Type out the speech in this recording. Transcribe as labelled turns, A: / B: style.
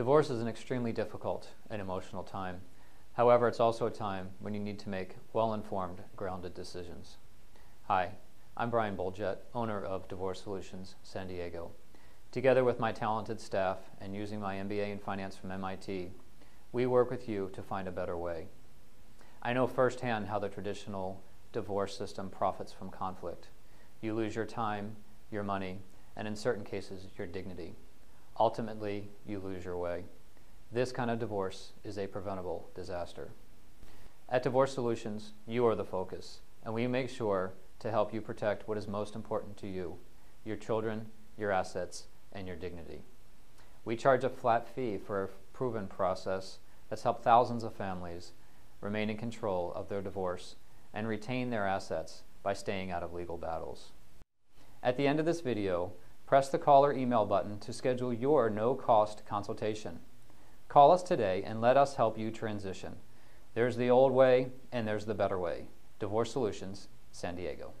A: Divorce is an extremely difficult and emotional time. However, it's also a time when you need to make well informed, grounded decisions. Hi, I'm Brian Boljet, owner of Divorce Solutions San Diego. Together with my talented staff and using my MBA in finance from MIT, we work with you to find a better way. I know firsthand how the traditional divorce system profits from conflict. You lose your time, your money, and in certain cases, your dignity. Ultimately, you lose your way. This kind of divorce is a preventable disaster. At Divorce Solutions, you are the focus, and we make sure to help you protect what is most important to you your children, your assets, and your dignity. We charge a flat fee for a proven process that's helped thousands of families remain in control of their divorce and retain their assets by staying out of legal battles. At the end of this video, press the call or email button to schedule your no-cost consultation. Call us today and let us help you transition. There's the old way and there's the better way. Divorce Solutions, San Diego.